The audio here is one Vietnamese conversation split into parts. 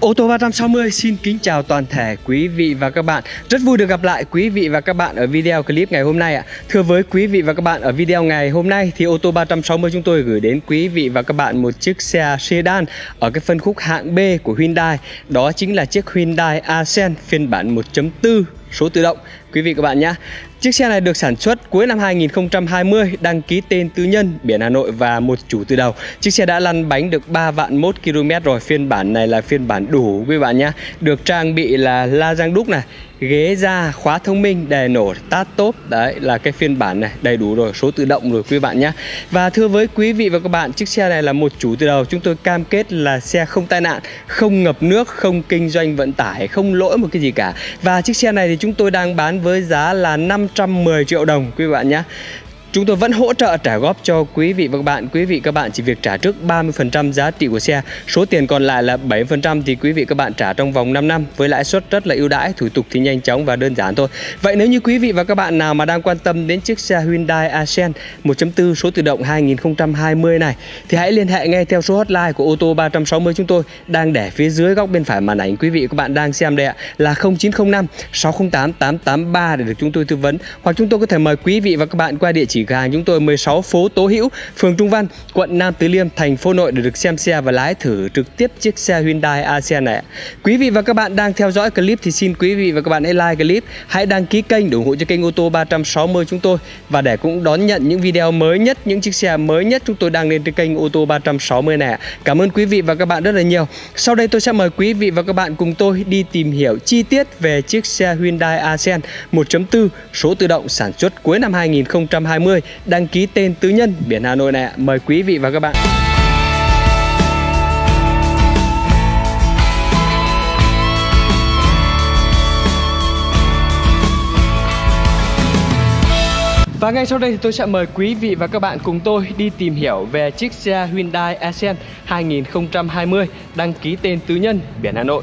Ô tô 360 xin kính chào toàn thể quý vị và các bạn. Rất vui được gặp lại quý vị và các bạn ở video clip ngày hôm nay ạ. Thưa với quý vị và các bạn, ở video ngày hôm nay thì ô tô 360 chúng tôi gửi đến quý vị và các bạn một chiếc xe sedan ở cái phân khúc hạng B của Hyundai. Đó chính là chiếc Hyundai Accent phiên bản 1.4 số tự động quý vị các bạn nhé Chiếc xe này được sản xuất cuối năm 2020, đăng ký tên tư nhân, biển Hà Nội và một chủ từ đầu. Chiếc xe đã lăn bánh được 3 vạn 1 km rồi, phiên bản này là phiên bản đủ quý bạn nhé. Được trang bị là la giang đúc này, ghế da, khóa thông minh, đè nổ, tát tốt. Đấy là cái phiên bản này, đầy đủ rồi, số tự động rồi quý bạn nhé. Và thưa với quý vị và các bạn, chiếc xe này là một chủ từ đầu. Chúng tôi cam kết là xe không tai nạn, không ngập nước, không kinh doanh vận tải, không lỗi một cái gì cả. Và chiếc xe này thì chúng tôi đang bán với giá là 510 triệu đồng quý bạn nhé Chúng tôi vẫn hỗ trợ trả góp cho quý vị và các bạn. Quý vị các bạn chỉ việc trả trước 30% giá trị của xe. Số tiền còn lại là 7% thì quý vị các bạn trả trong vòng 5 năm với lãi suất rất là ưu đãi, thủ tục thì nhanh chóng và đơn giản thôi. Vậy nếu như quý vị và các bạn nào mà đang quan tâm đến chiếc xe Hyundai Accent 1.4 số tự động 2020 này thì hãy liên hệ ngay theo số hotline của ô tô 360 chúng tôi đang để phía dưới góc bên phải màn ảnh quý vị và các bạn đang xem đây ạ là 0905 608 883 để được chúng tôi tư vấn hoặc chúng tôi có thể mời quý vị và các bạn qua địa chỉ chỉ chúng tôi 16 phố Tố Hữu, phường Trung Văn, quận Nam Từ Liêm, thành phố Nội để được xem xe và lái thử trực tiếp chiếc xe Hyundai Accent này. Quý vị và các bạn đang theo dõi clip thì xin quý vị và các bạn hãy like clip, hãy đăng ký kênh để ủng hộ cho kênh ô tô 360 chúng tôi và để cũng đón nhận những video mới nhất, những chiếc xe mới nhất chúng tôi đang lên trên kênh ô tô 360 này. Cảm ơn quý vị và các bạn rất là nhiều. Sau đây tôi sẽ mời quý vị và các bạn cùng tôi đi tìm hiểu chi tiết về chiếc xe Hyundai Accent 1.4 số tự động sản xuất cuối năm 2020 2020 đăng ký tên tư nhân biển Hà Nội này Mời quý vị và các bạn. Và ngay sau đây thì tôi sẽ mời quý vị và các bạn cùng tôi đi tìm hiểu về chiếc xe Hyundai Accent 2020 đăng ký tên tư nhân biển Hà Nội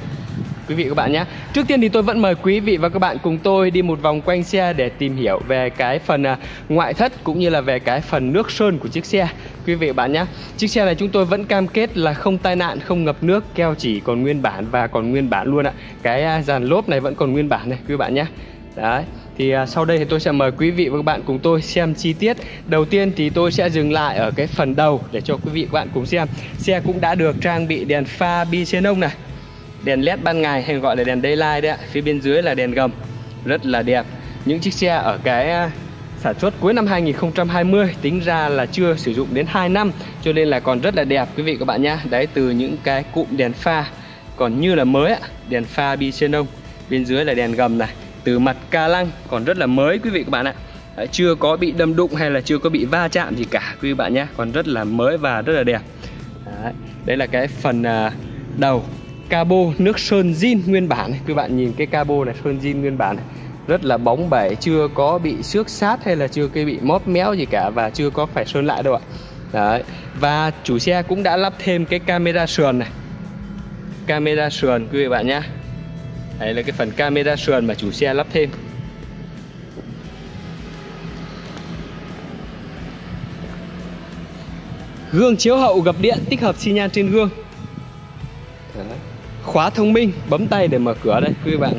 quý vị và các bạn nhé. Trước tiên thì tôi vẫn mời quý vị và các bạn cùng tôi đi một vòng quanh xe để tìm hiểu về cái phần à, ngoại thất cũng như là về cái phần nước sơn của chiếc xe. Quý vị và bạn nhé Chiếc xe này chúng tôi vẫn cam kết là không tai nạn, không ngập nước, keo chỉ còn nguyên bản và còn nguyên bản luôn ạ. Cái à, dàn lốp này vẫn còn nguyên bản này quý vị bạn nhé. Đấy thì à, sau đây thì tôi sẽ mời quý vị và các bạn cùng tôi xem chi tiết. Đầu tiên thì tôi sẽ dừng lại ở cái phần đầu để cho quý vị và các bạn cùng xem. Xe cũng đã được trang bị đèn pha bi xenon này đèn led ban ngày hay gọi là đèn daylight đấy ạ. Phía bên dưới là đèn gầm rất là đẹp. Những chiếc xe ở cái à, sản xuất cuối năm 2020 tính ra là chưa sử dụng đến 2 năm cho nên là còn rất là đẹp quý vị các bạn nhá. Đấy từ những cái cụm đèn pha còn như là mới ạ đèn pha bi xenon bên dưới là đèn gầm này từ mặt ca lăng còn rất là mới quý vị các bạn ạ. Đấy, chưa có bị đâm đụng hay là chưa có bị va chạm gì cả quý vị bạn nhé còn rất là mới và rất là đẹp. Đấy, đây là cái phần à, đầu cabo nước sơn zin nguyên bản này. Các bạn nhìn cái cabo này sơn zin nguyên bản này. Rất là bóng bẩy, chưa có bị xước sát hay là chưa cái bị móp méo gì cả và chưa có phải sơn lại đâu ạ. Đấy. Và chủ xe cũng đã lắp thêm cái camera sườn này. Camera sườn quý vị bạn nhé. Đây là cái phần camera sườn mà chủ xe lắp thêm. Gương chiếu hậu gập điện tích hợp xi nhan trên gương khóa thông minh bấm tay để mở cửa đây quý bạn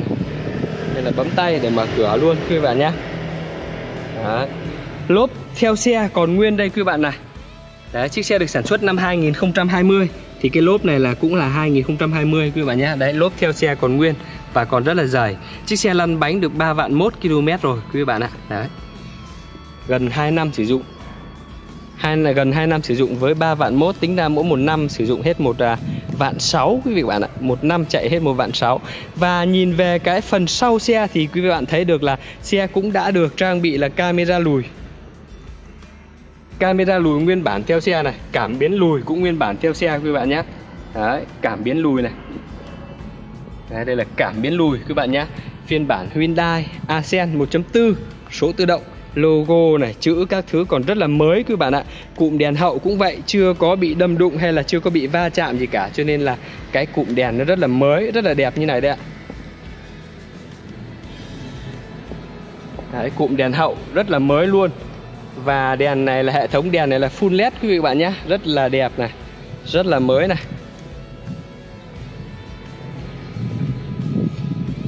đây là bấm tay để mở cửa luôn quý bạn nhé. Đấy. lốp theo xe còn nguyên đây quý bạn này. Đấy, chiếc xe được sản xuất năm 2020 thì cái lốp này là cũng là 2020 quý bạn nhé. Đấy lốp theo xe còn nguyên và còn rất là dày chiếc xe lăn bánh được 3 vạn 1 km rồi quý bạn ạ. Đấy. Gần 2 năm sử dụng hai là gần 2 năm sử dụng với 3 vạn mốt tính ra mỗi một năm sử dụng hết một à, vạn 6 quý vị bạn ạ. Một năm chạy hết một vạn 6 và nhìn về cái phần sau xe thì quý vị bạn thấy được là xe cũng đã được trang bị là camera lùi. Camera lùi nguyên bản theo xe này cảm biến lùi cũng nguyên bản theo xe quý bạn nhé. Đấy, cảm biến lùi này. Đấy, đây là cảm biến lùi quý bạn nhé. Phiên bản Hyundai Accent 1.4 số tự động logo này chữ các thứ còn rất là mới quý bạn ạ. Cụm đèn hậu cũng vậy chưa có bị đâm đụng hay là chưa có bị va chạm gì cả cho nên là cái cụm đèn nó rất là mới rất là đẹp như này đấy ạ. Đấy, cụm đèn hậu rất là mới luôn. Và đèn này là hệ thống đèn này là full led quý vị bạn nhé. Rất là đẹp này rất là mới này.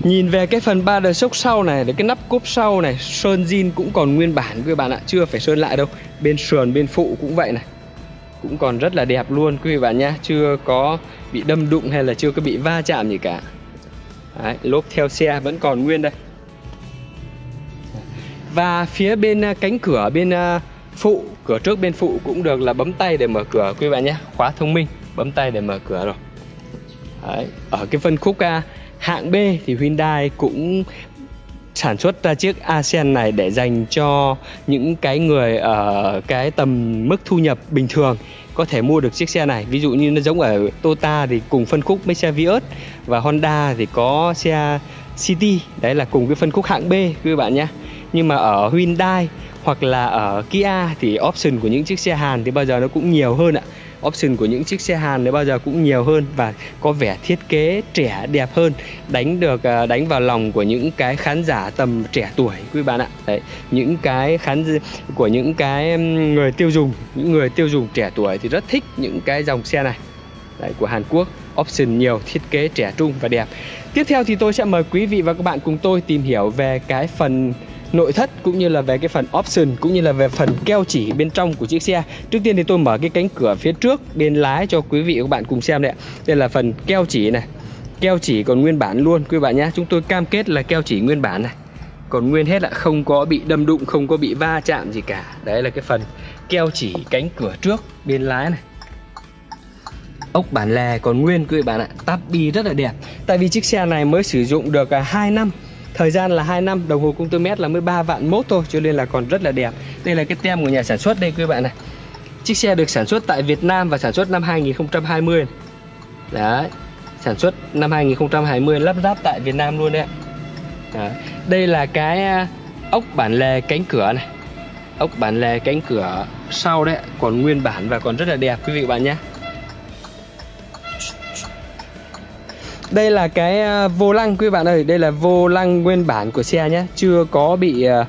Nhìn về cái phần ba đời sốc sau này Cái nắp cốp sau này Sơn zin cũng còn nguyên bản quý bạn ạ Chưa phải sơn lại đâu. Bên sườn bên phụ cũng vậy này. Cũng còn rất là đẹp luôn quý vị bạn nhá Chưa có bị đâm đụng hay là chưa có bị va chạm gì cả. Đấy, lốp theo xe vẫn còn nguyên đây. Và phía bên à, cánh cửa bên à, phụ cửa trước bên phụ cũng được là bấm tay để mở cửa quý bạn nhé. Khóa thông minh bấm tay để mở cửa rồi. Đấy. ở cái phân khúc à, hạng B thì Hyundai cũng sản xuất ra chiếc ASEAN này để dành cho những cái người ở cái tầm mức thu nhập bình thường có thể mua được chiếc xe này. Ví dụ như nó giống ở Toyota thì cùng phân khúc với xe Vios và Honda thì có xe City. Đấy là cùng cái phân khúc hạng B các bạn nhé. Nhưng mà ở Hyundai hoặc là ở Kia thì option của những chiếc xe Hàn thì bao giờ nó cũng nhiều hơn ạ option của những chiếc xe Hàn đấy bao giờ cũng nhiều hơn và có vẻ thiết kế trẻ đẹp hơn đánh được à, đánh vào lòng của những cái khán giả tầm trẻ tuổi quý bạn ạ. Đấy những cái khán của những cái người tiêu dùng những người tiêu dùng trẻ tuổi thì rất thích những cái dòng xe này. Đấy, của Hàn Quốc option nhiều thiết kế trẻ trung và đẹp. Tiếp theo thì tôi sẽ mời quý vị và các bạn cùng tôi tìm hiểu về cái phần nội thất cũng như là về cái phần option cũng như là về phần keo chỉ bên trong của chiếc xe. Trước tiên thì tôi mở cái cánh cửa phía trước bên lái cho quý vị và các bạn cùng xem đấy đây là phần keo chỉ này. Keo chỉ còn nguyên bản luôn quý bạn nhé. Chúng tôi cam kết là keo chỉ nguyên bản này. Còn nguyên hết ạ không có bị đâm đụng, không có bị va chạm gì cả. Đấy là cái phần keo chỉ cánh cửa trước bên lái này. Ốc bản lề còn nguyên quý bạn ạ. Tắp bi rất là đẹp. Tại vì chiếc xe này mới sử dụng được à, 2 năm. Thời gian là 2 năm, đồng hồ công tơ mét là 13 vạn mốt thôi cho nên là còn rất là đẹp. Đây là cái tem của nhà sản xuất đây quý bạn này. Chiếc xe được sản xuất tại Việt Nam và sản xuất năm 2020. Đấy. Sản xuất năm 2020 lắp ráp tại Việt Nam luôn đấy. Đấy. Đây là cái à, ốc bản lề cánh cửa này. Ốc bản lề cánh cửa sau đấy còn nguyên bản và còn rất là đẹp quý vị bạn nhé. Đây là cái ờ, vô lăng quý bạn ơi. Đây là vô lăng nguyên bản của xe nhé. Chưa có bị ờ,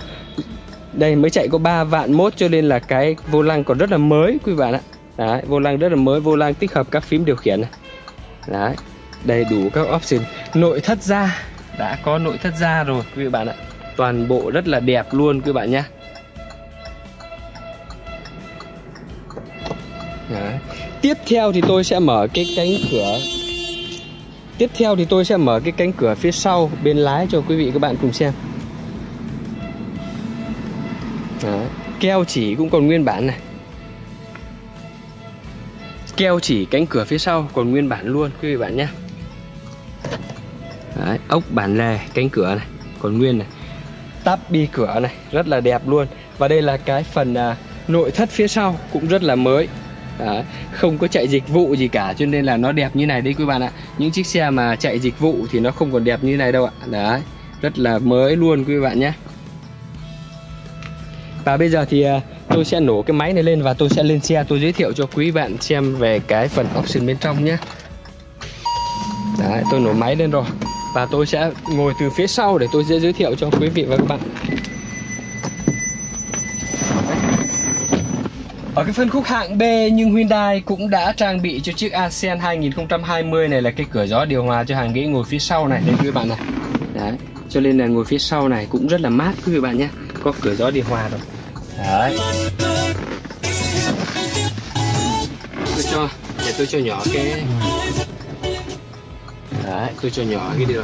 Đây mới chạy có 3 vạn mốt Cho nên là cái vô lăng còn rất là mới quý bạn ạ. Đấy, vô lăng rất là mới Vô lăng tích hợp các phím điều khiển này. Đấy, đầy đủ các option. Nội thất da Đã có nội thất da rồi quý bạn ạ. Toàn bộ rất là đẹp luôn quý bạn nhé. Đấy. Tiếp theo thì tôi sẽ mở cái cánh cửa. Tiếp theo thì tôi sẽ mở cái cánh cửa phía sau bên lái cho quý vị các bạn cùng xem. Đấy. Keo chỉ cũng còn nguyên bản này. Keo chỉ cánh cửa phía sau còn nguyên bản luôn quý vị bạn nhé. Đấy, ốc bản lề cánh cửa này còn nguyên này. Tắp bi cửa này rất là đẹp luôn. Và đây là cái phần à, nội thất phía sau cũng rất là mới. Đấy, không có chạy dịch vụ gì cả cho nên là nó đẹp như này đấy quý bạn ạ. Những chiếc xe mà chạy dịch vụ thì nó không còn đẹp như này đâu ạ. Đấy rất là mới luôn quý bạn nhé. Và bây giờ thì à, tôi sẽ nổ cái máy này lên và tôi sẽ lên xe tôi giới thiệu cho quý bạn xem về cái phần option bên trong nhé. Đấy, tôi nổ máy lên rồi và tôi sẽ ngồi từ phía sau để tôi sẽ giới thiệu cho quý vị và các bạn. Ở cái phân khúc hạng B nhưng Hyundai cũng đã trang bị cho chiếc ASEAN 2020 này là cái cửa gió điều hòa cho hàng ghế ngồi phía sau này đây quý vị bạn này. Đấy, cho nên là ngồi phía sau này cũng rất là mát quý vị bạn nhé. Có cửa gió điều hòa rồi. Đấy. Tôi cho để tôi cho nhỏ cái Đấy, tôi cho nhỏ cái điều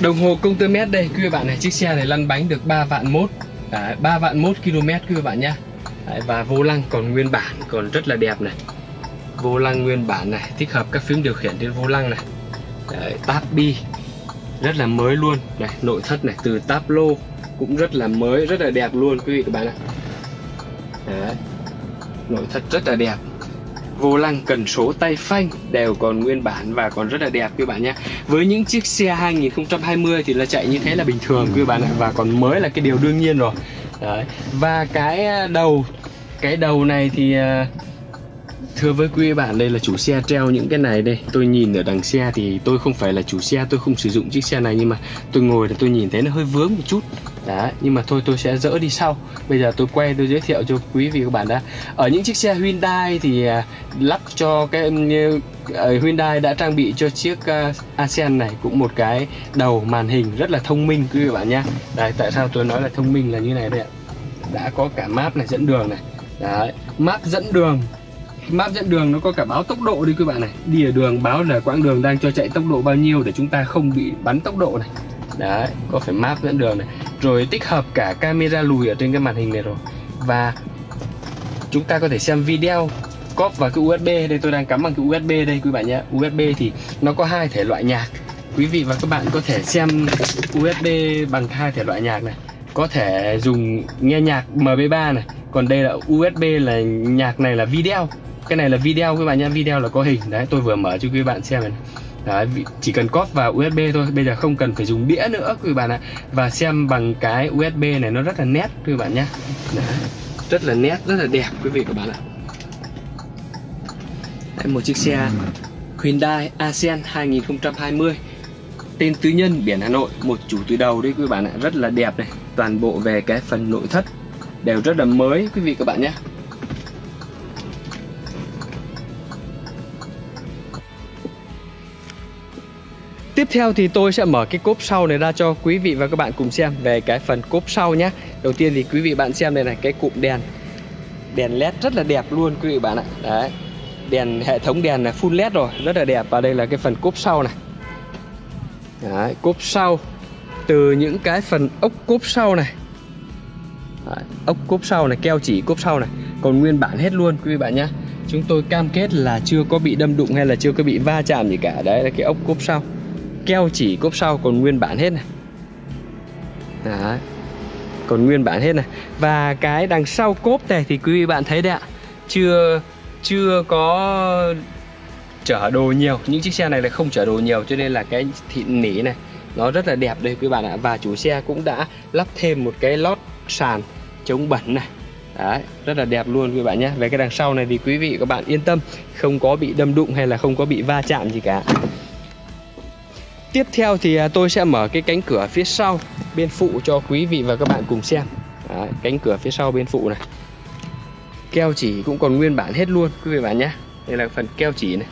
Đồng hồ công tơ mét đây quý vị bạn này, chiếc xe này lăn bánh được 3 vạn mốt. Đấy, 3 vạn mốt km quý vị bạn nhé Đấy, và vô lăng còn nguyên bản còn rất là đẹp này. Vô lăng nguyên bản này thích hợp các phím điều khiển trên vô lăng này. Đấy, tab bi rất là mới luôn. Này nội thất này từ tab lô cũng rất là mới rất là đẹp luôn quý vị các bạn ạ. Đấy. nội thất rất là đẹp. Vô lăng cần số tay phanh đều còn nguyên bản và còn rất là đẹp quý bạn nhé. Với những chiếc xe 2020 thì là chạy như thế là bình thường quý bạn ạ. Và còn mới là cái điều đương nhiên rồi. Đấy. và cái à, đầu cái đầu này thì à, thưa với quý bạn đây là chủ xe treo những cái này đây. Tôi nhìn ở đằng xe thì tôi không phải là chủ xe tôi không sử dụng chiếc xe này nhưng mà tôi ngồi thì tôi nhìn thấy nó hơi vướng một chút. Đó nhưng mà thôi tôi sẽ dỡ đi sau. Bây giờ tôi quay tôi giới thiệu cho quý vị các bạn đã. Ở những chiếc xe Hyundai thì à, lắp cho cái uh, Hyundai đã trang bị cho chiếc à, uh, ASEAN này cũng một cái đầu màn hình rất là thông minh quý vị bạn nhé Đấy, tại sao tôi nói là thông minh là như này đây ạ? Đã có cả map này dẫn đường này. Đấy, map dẫn đường. Map dẫn đường nó có cả báo tốc độ đi quý bạn này. Đi ở đường báo là quãng đường đang cho chạy tốc độ bao nhiêu để chúng ta không bị bắn tốc độ này. Đấy có phải map dẫn đường này. Rồi tích hợp cả camera lùi ở trên cái màn hình này rồi. Và chúng ta có thể xem video cóp vào cái USB đây tôi đang cắm bằng cái USB đây quý bạn nhé. USB thì nó có hai thể loại nhạc. Quý vị và các bạn có thể xem USB bằng hai thể loại nhạc này có thể dùng nghe nhạc MP3 này. Còn đây là USB là nhạc này là video. Cái này là video các bạn nhé video là có hình. Đấy tôi vừa mở cho quý bạn xem này. Đấy, chỉ cần cóp vào USB thôi. Bây giờ không cần phải dùng đĩa nữa quý bạn ạ. Và xem bằng cái USB này nó rất là nét quý bạn nhé Đấy, rất là nét rất là đẹp quý vị các bạn ạ. Đấy, một chiếc xe Hyundai Accent 2020 tên tư nhân biển Hà Nội, một chủ từ đầu đấy quý bạn ạ, rất là đẹp này, toàn bộ về cái phần nội thất đều rất là mới, quý vị các bạn nhé. Tiếp theo thì tôi sẽ mở cái cốp sau này ra cho quý vị và các bạn cùng xem về cái phần cốp sau nhé. Đầu tiên thì quý vị bạn xem đây này, cái cụm đèn. Đèn led rất là đẹp luôn quý vị bạn ạ. Đấy, Đèn, hệ thống đèn là full led rồi, rất là đẹp. Và đây là cái phần cốp sau này. Đấy, cốp sau. Từ những cái phần ốc cốp sau này. Đấy, ốc cốp sau này keo chỉ cốp sau này. Còn nguyên bản hết luôn quý vị bạn nhé. Chúng tôi cam kết là chưa có bị đâm đụng hay là chưa có bị va chạm gì cả. Đấy là cái ốc cốp sau. Keo chỉ cốp sau còn nguyên bản hết này. Đấy còn nguyên bản hết này. Và cái đằng sau cốp này thì quý vị bạn thấy đấy ạ. Chưa chưa có chở đồ nhiều. Những chiếc xe này là không chở đồ nhiều cho nên là cái thịn nỉ này nó rất là đẹp đây quý bạn ạ. Và chủ xe cũng đã lắp thêm một cái lót sàn chống bẩn này. Đấy, rất là đẹp luôn quý bạn nhé. Về cái đằng sau này thì quý vị các bạn yên tâm Không có bị đâm đụng hay là không có bị va chạm gì cả. Tiếp theo thì à, tôi sẽ mở cái cánh cửa phía sau Bên phụ cho quý vị và các bạn cùng xem. Đấy, Cánh cửa phía sau bên phụ này. Keo chỉ cũng còn nguyên bản hết luôn quý vị bạn nhé. Đây là phần keo chỉ này.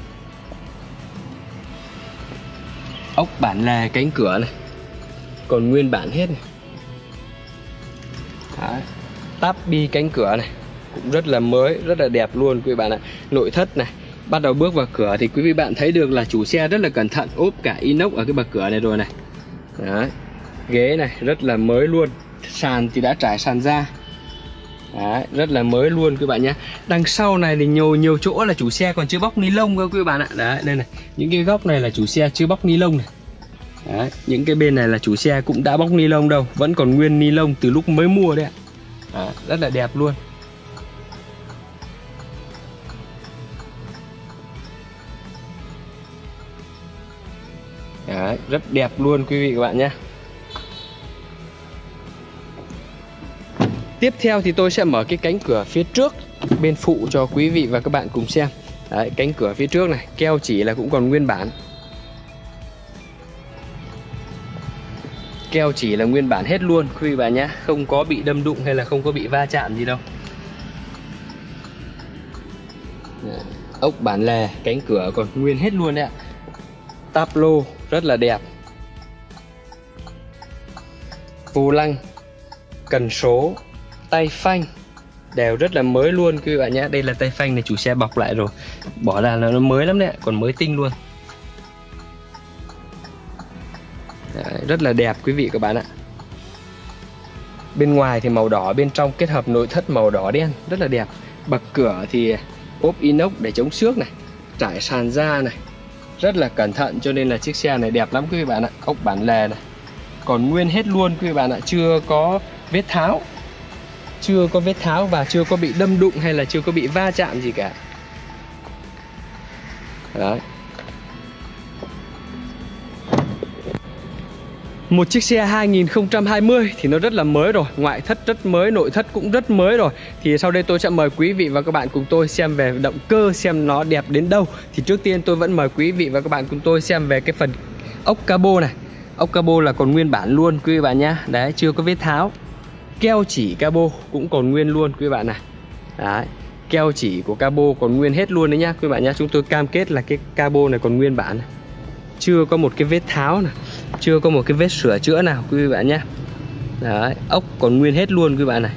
Ốc bản lề cánh cửa này. Còn nguyên bản hết này. Đấy. tắp bi cánh cửa này. Cũng rất là mới, rất là đẹp luôn quý bạn ạ. Nội thất này. Bắt đầu bước vào cửa thì quý vị bạn thấy được là chủ xe rất là cẩn thận, ốp cả inox ở cái bậc cửa này rồi này. Đấy. ghế này rất là mới luôn. Sàn thì đã trải sàn ra. Đấy, rất là mới luôn các bạn nhé. Đằng sau này thì nhiều nhiều chỗ là chủ xe còn chưa bóc ni lông cơ quý bạn ạ. Đấy, đây này Những cái góc này là chủ xe chưa bóc ni lông này. Đấy, những cái bên này là chủ xe cũng đã bóc ni lông đâu Vẫn còn nguyên ni lông từ lúc mới mua đấy ạ. Đấy, Rất là đẹp luôn. Đấy, rất đẹp luôn quý vị các bạn nhé. Tiếp theo thì tôi sẽ mở cái cánh cửa phía trước bên phụ cho quý vị và các bạn cùng xem. Đấy, cánh cửa phía trước này keo chỉ là cũng còn nguyên bản. Keo chỉ là nguyên bản hết luôn quý vị bạn nhé. Không có bị đâm đụng hay là không có bị va chạm gì đâu. Ốc bản lề cánh cửa còn nguyên hết luôn đấy ạ. Táp lô rất là đẹp. Vô lăng cần số tay phanh. Đều rất là mới luôn quý vị bạn nhé. Đây là tay phanh này chủ xe bọc lại rồi. Bỏ ra là nó mới lắm đấy còn mới tinh luôn. Đấy, rất là đẹp quý vị các bạn ạ. Bên ngoài thì màu đỏ bên trong kết hợp nội thất màu đỏ đen rất là đẹp. Bậc cửa thì ốp inox để chống xước này trải sàn da này. Rất là cẩn thận cho nên là chiếc xe này đẹp lắm quý vị bạn ạ ốc bản lề này. Còn nguyên hết luôn quý vị bạn ạ chưa có vết tháo chưa có vết tháo và chưa có bị đâm đụng hay là chưa có bị va chạm gì cả. Đấy. Một chiếc xe 2020 thì nó rất là mới rồi Ngoại thất rất mới, nội thất cũng rất mới rồi. Thì sau đây tôi sẽ mời quý vị và các bạn cùng tôi xem về động cơ Xem nó đẹp đến đâu. Thì trước tiên tôi vẫn mời quý vị và các bạn cùng tôi xem về cái phần ốc cabo này. Ốc cabo là còn nguyên bản luôn quý vị bạn nhá. Đấy chưa có vết tháo. Keo chỉ cabo cũng còn nguyên luôn quý bạn này Đấy Keo chỉ của cabo còn nguyên hết luôn đấy nhá quý bạn nhá. Chúng tôi cam kết là cái cabo này còn nguyên bản này chưa có một cái vết tháo nào chưa có một cái vết sửa chữa nào quý bạn nhá. đấy ốc còn nguyên hết luôn quý bạn này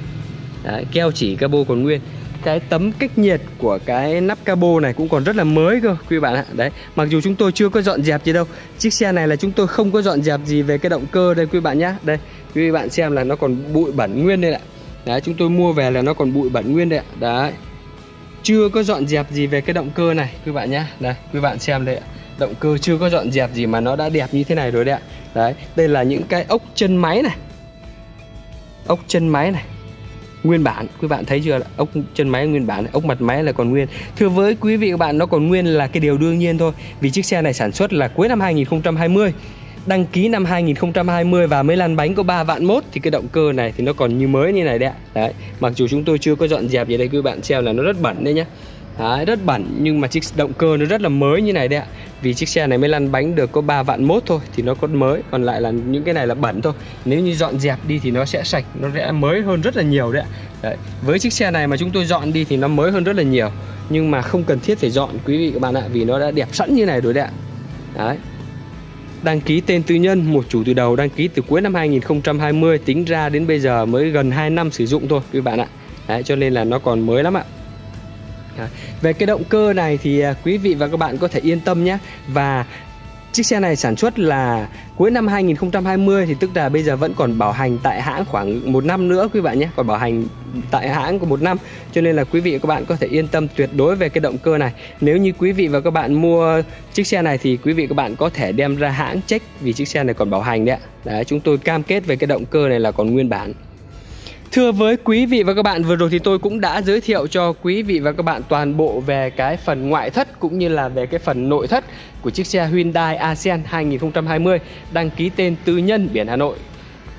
đấy, keo chỉ cabo còn nguyên cái tấm cách nhiệt của cái nắp cabo này cũng còn rất là mới cơ, quý bạn ạ. Đấy, mặc dù chúng tôi chưa có dọn dẹp gì đâu, chiếc xe này là chúng tôi không có dọn dẹp gì về cái động cơ đây, quý bạn nhé đây, quý bạn xem là nó còn bụi bẩn nguyên đây ạ đấy, chúng tôi mua về là nó còn bụi bẩn nguyên đây ạ. Đấy, chưa có dọn dẹp gì về cái động cơ này, quý bạn nhé đây, quý bạn xem đây ạ. Động cơ chưa có dọn dẹp gì mà nó đã đẹp như thế này rồi đấy ạ. Đấy, đây là những cái ốc chân máy này. Ốc chân máy này nguyên bản. Quý bạn thấy chưa? Ốc chân máy nguyên bản, ốc mặt máy là còn nguyên. Thưa với quý vị các bạn, nó còn nguyên là cái điều đương nhiên thôi, vì chiếc xe này sản xuất là cuối năm 2020 đăng ký năm 2020 và mới lăn bánh có 3 vạn mốt. Thì cái động cơ này thì nó còn như mới như này đấy ạ. Đấy, mặc dù chúng tôi chưa có dọn dẹp gì đây, quý bạn xem là nó rất bẩn đấy nhá. Đấy, rất bẩn nhưng mà chiếc động cơ nó rất là mới như này đấy ạ. Vì chiếc xe này mới lăn bánh được có 3 vạn mốt thôi Thì nó còn mới Còn lại là những cái này là bẩn thôi. Nếu như dọn dẹp đi thì nó sẽ sạch Nó sẽ mới hơn rất là nhiều đấy ạ. Đấy. Với chiếc xe này mà chúng tôi dọn đi thì nó mới hơn rất là nhiều. Nhưng mà không cần thiết phải dọn quý vị các bạn ạ Vì nó đã đẹp sẵn như này rồi đấy ạ. Đấy. Đăng ký tên tư nhân một chủ từ đầu đăng ký từ cuối năm 2020 tính ra đến bây giờ mới gần 2 năm sử dụng thôi quý bạn ạ. Đấy, cho nên là nó còn mới lắm ạ về cái động cơ này thì à, quý vị và các bạn có thể yên tâm nhé. Và chiếc xe này sản xuất là cuối năm 2020 thì tức là bây giờ vẫn còn bảo hành tại hãng khoảng một năm nữa quý bạn nhé. Còn bảo hành tại hãng của một năm. Cho nên là quý vị và các bạn có thể yên tâm tuyệt đối về cái động cơ này. Nếu như quý vị và các bạn mua chiếc xe này thì quý vị và các bạn có thể đem ra hãng check vì chiếc xe này còn bảo hành đấy đấy, chúng tôi cam kết về cái động cơ này là còn nguyên bản. Thưa với quý vị và các bạn, vừa rồi thì tôi cũng đã giới thiệu cho quý vị và các bạn toàn bộ về cái phần ngoại thất cũng như là về cái phần nội thất của chiếc xe Hyundai ASEAN 2020 đăng ký tên tư nhân biển Hà Nội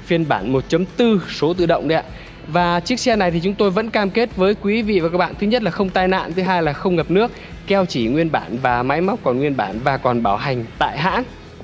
phiên bản 1.4 số tự động đấy ạ. Và chiếc xe này thì chúng tôi vẫn cam kết với quý vị và các bạn Thứ nhất là không tai nạn, thứ hai là không ngập nước Keo chỉ nguyên bản và máy móc còn nguyên bản và còn bảo hành tại hãng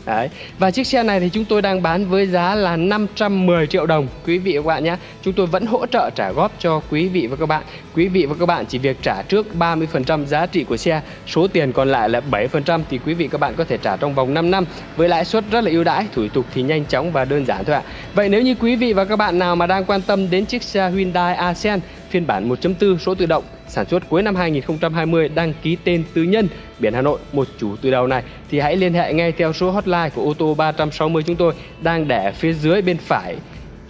Đấy. Và chiếc xe này thì chúng tôi đang bán với giá là 510 triệu đồng quý vị và các bạn nhé. Chúng tôi vẫn hỗ trợ trả góp cho quý vị và các bạn. Quý vị và các bạn chỉ việc trả trước 30% giá trị của xe, số tiền còn lại là 7% thì quý vị các bạn có thể trả trong vòng 5 năm với lãi suất rất là ưu đãi, thủ tục thì nhanh chóng và đơn giản thôi ạ. Vậy nếu như quý vị và các bạn nào mà đang quan tâm đến chiếc xe Hyundai Accent phiên bản 1.4 số tự động sản xuất cuối năm 2020 đăng ký tên tư nhân biển Hà Nội một chủ từ đầu này thì hãy liên hệ ngay theo số hotline của ô tô 360 chúng tôi đang để phía dưới bên phải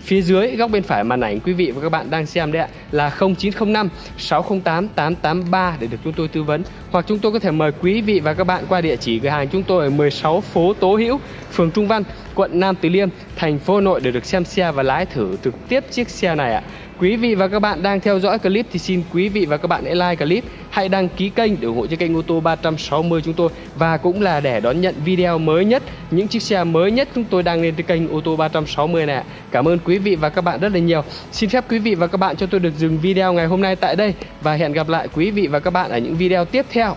Phía dưới góc bên phải màn ảnh quý vị và các bạn đang xem đấy ạ là 0905 608 883 để được chúng tôi tư vấn hoặc chúng tôi có thể mời quý vị và các bạn qua địa chỉ cửa hàng chúng tôi ở 16 phố Tố Hữu, phường Trung Văn, quận Nam Từ Liêm, thành phố Hà Nội để được xem xe và lái thử trực tiếp chiếc xe này ạ. Quý vị và các bạn đang theo dõi clip thì xin quý vị và các bạn hãy like clip, hãy đăng ký kênh để ủng hộ cho kênh ô tô 360 chúng tôi và cũng là để đón nhận video mới nhất, những chiếc xe mới nhất chúng tôi đang lên trên kênh ô tô 360 này. Cảm ơn quý vị và các bạn rất là nhiều. Xin phép quý vị và các bạn cho tôi được dừng video ngày hôm nay tại đây và hẹn gặp lại quý vị và các bạn ở những video tiếp theo.